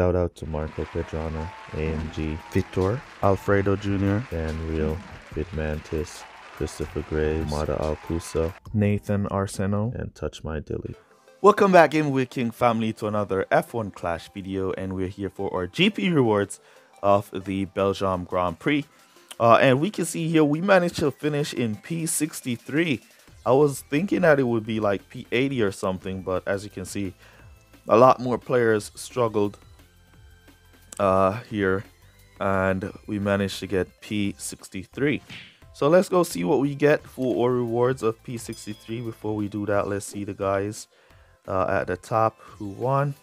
Shout out to Marco Pedrano, AMG, Victor, Alfredo Jr., Dan Real, Mantis, Christopher Graves, Mada Alcusa, Nathan Arseno, and Touch My Dilly. Welcome back in with King Family to another F1 Clash video, and we're here for our GP rewards of the Belgium Grand Prix. Uh, and we can see here we managed to finish in P63. I was thinking that it would be like P80 or something, but as you can see, a lot more players struggled uh, here, and we managed to get P63. So let's go see what we get for our rewards of P63. Before we do that, let's see the guys uh, at the top who won.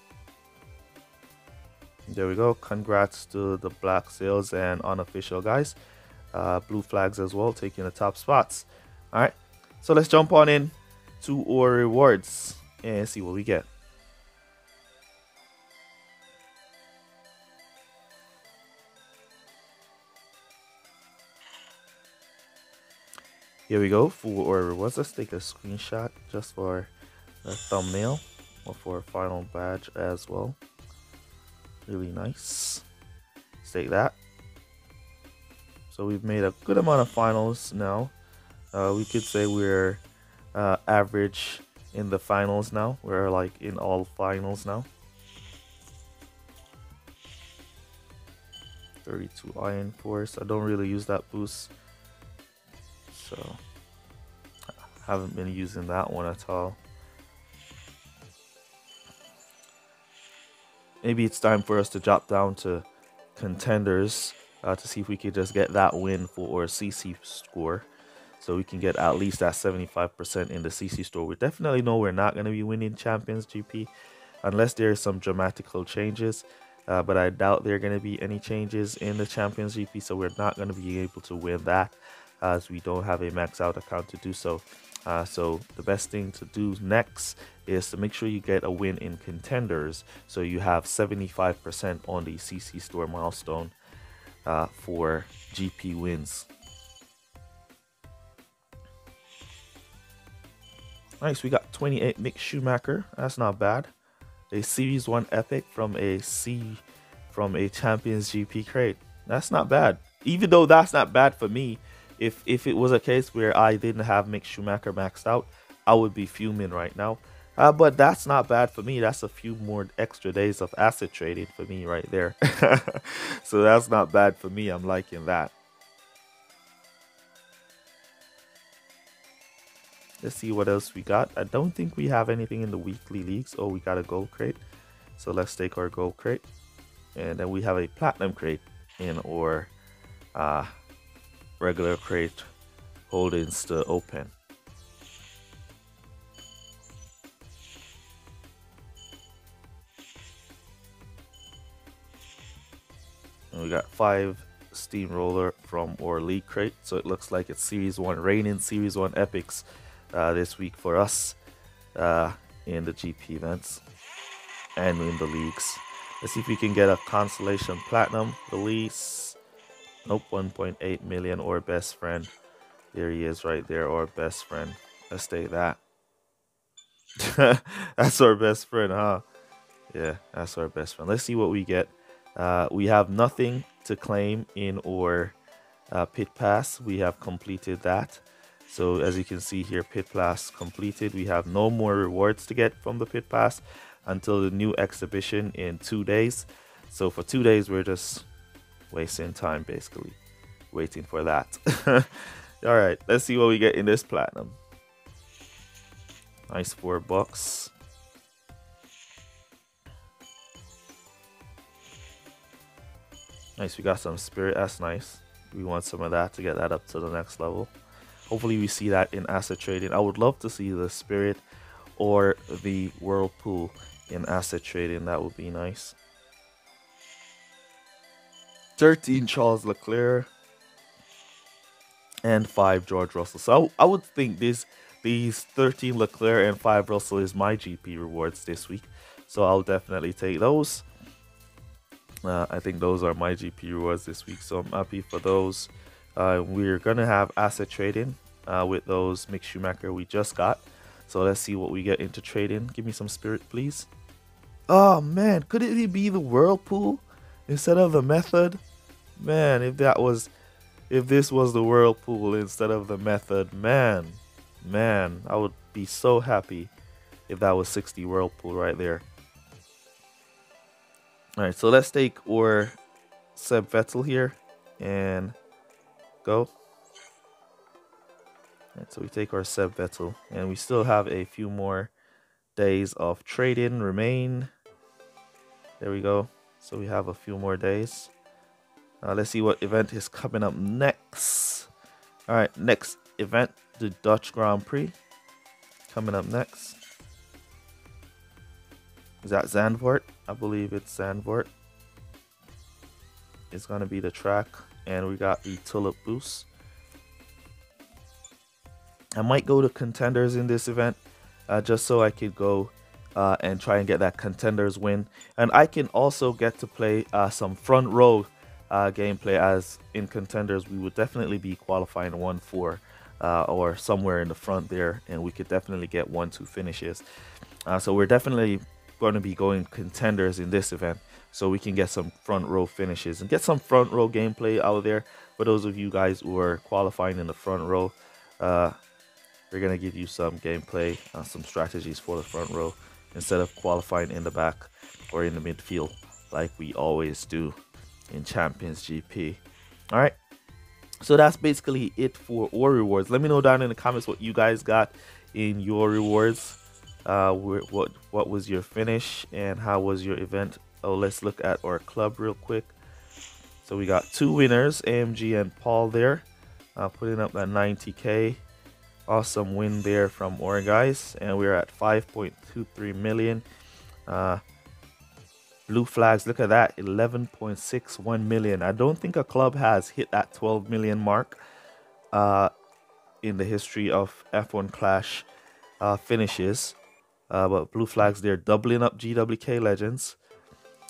There we go. Congrats to the Black Sails and unofficial guys uh, blue flags as well, taking the top spots. All right, so let's jump on in to our rewards and see what we get. Here we go for our rewards. Let's take a screenshot just for the thumbnail or for a final badge as well. Really nice. Let's take that. So we've made a good amount of finals now. Uh, we could say we're uh, average in the finals now. We're like in all finals now. 32 Iron Force. I don't really use that boost. So I haven't been using that one at all. Maybe it's time for us to drop down to contenders uh, to see if we could just get that win for our CC score. So we can get at least that 75% in the CC store. We definitely know we're not going to be winning Champions GP unless there are some dramatical changes. Uh, but I doubt there are going to be any changes in the Champions GP. So we're not going to be able to win that as we don't have a max out account to do so. Uh, so the best thing to do next is to make sure you get a win in contenders so you have 75% on the CC store milestone uh, for GP wins. Nice, we got 28 Mick Schumacher. That's not bad. A Series 1 Epic from a C from a Champions GP crate. That's not bad. Even though that's not bad for me, if if it was a case where I didn't have Mick Schumacher maxed out, I would be fuming right now. Uh, but that's not bad for me. That's a few more extra days of asset trading for me right there. so that's not bad for me. I'm liking that. Let's see what else we got. I don't think we have anything in the weekly leagues. Oh, we got a gold crate. So let's take our gold crate. And then we have a platinum crate in our uh, regular crate holdings to open. And we got five steamroller from league crate. So it looks like it's Series 1 reigning Series 1 epics uh, this week for us uh, in the GP events and in the leagues. Let's see if we can get a consolation platinum release. Nope, 1.8 million or best friend. There he is right there, or best friend. Let's take that. that's our best friend, huh? Yeah, that's our best friend. Let's see what we get uh, we have nothing to claim in our uh, pit pass. We have completed that. So as you can see here, pit pass completed. We have no more rewards to get from the pit pass until the new exhibition in two days. So for two days, we're just wasting time basically, waiting for that. All right, let's see what we get in this platinum. Nice four bucks. Nice, we got some spirit. That's nice. We want some of that to get that up to the next level. Hopefully we see that in asset trading. I would love to see the spirit or the whirlpool in asset trading. That would be nice. 13 Charles Leclerc and 5 George Russell. So I, I would think this these 13 Leclerc and 5 Russell is my GP rewards this week. So I'll definitely take those. Uh, I think those are my GP rewards this week, so I'm happy for those. Uh, we're gonna have asset trading uh, with those Mick Schumacher we just got. So let's see what we get into trading. Give me some spirit, please. Oh man, could it be the whirlpool instead of the method? Man, if that was if this was the whirlpool instead of the method, man, man, I would be so happy if that was 60 whirlpool right there. All right, so let's take our Seb Vettel here and go. Right, so we take our Seb Vettel and we still have a few more days of trading remain. There we go. So we have a few more days. Uh, let's see what event is coming up next. All right, next event, the Dutch Grand Prix. Coming up next. Is that Zandvoort? I believe it's Zandvoort. It's going to be the track. And we got the Tulip Boost. I might go to contenders in this event uh, just so I could go uh, and try and get that contenders win. And I can also get to play uh, some front row uh, gameplay as in contenders. We would definitely be qualifying 1 4 uh, or somewhere in the front there, and we could definitely get 1 2 finishes. Uh, so we're definitely going to be going contenders in this event so we can get some front row finishes and get some front row gameplay out there for those of you guys who are qualifying in the front row. Uh, we're going to give you some gameplay, uh, some strategies for the front row instead of qualifying in the back or in the midfield like we always do in Champions GP. All right. So that's basically it for our rewards. Let me know down in the comments what you guys got in your rewards. Uh, what what was your finish and how was your event? Oh, let's look at our club real quick. So we got two winners, AMG and Paul there, uh, putting up that 90k awesome win there from our guys and we're at 5.23 million uh, blue flags look at that 11.61 million i don't think a club has hit that 12 million mark uh, in the history of f1 clash uh, finishes uh, but blue flags they're doubling up gwk legends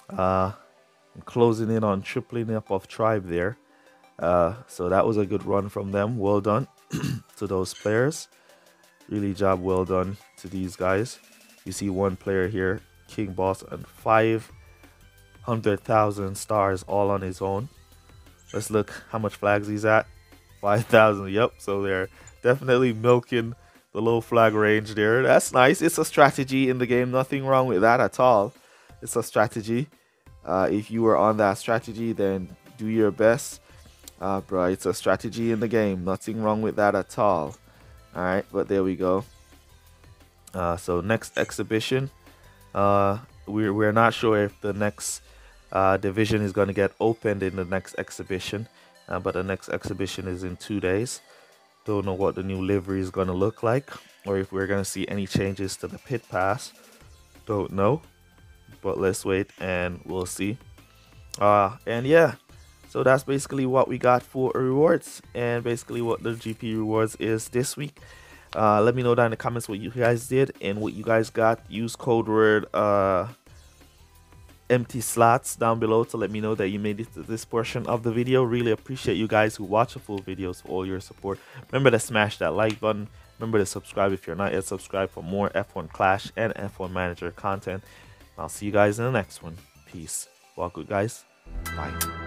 uh, closing in on tripling up of tribe there uh, so that was a good run from them well done to those players. Really job well done to these guys. You see one player here, King Boss, and 500,000 stars all on his own. Let's look how much flags he's at. 5,000. Yep. So they're definitely milking the low flag range there. That's nice. It's a strategy in the game. Nothing wrong with that at all. It's a strategy. Uh, if you are on that strategy, then do your best uh, bro, it's a strategy in the game. Nothing wrong with that at all. Alright, but there we go. Uh, so next exhibition. Uh, we're, we're not sure if the next uh, division is going to get opened in the next exhibition. Uh, but the next exhibition is in two days. Don't know what the new livery is going to look like. Or if we're going to see any changes to the pit pass. Don't know. But let's wait and we'll see. Uh, and yeah, so that's basically what we got for rewards and basically what the GP rewards is this week. Uh, let me know down in the comments what you guys did and what you guys got. Use code word uh, empty slots down below to let me know that you made it to this portion of the video. Really appreciate you guys who watch the full videos for all your support. Remember to smash that like button. Remember to subscribe if you're not yet subscribed for more F1 Clash and F1 Manager content. I'll see you guys in the next one. Peace. Well, good guys. Bye.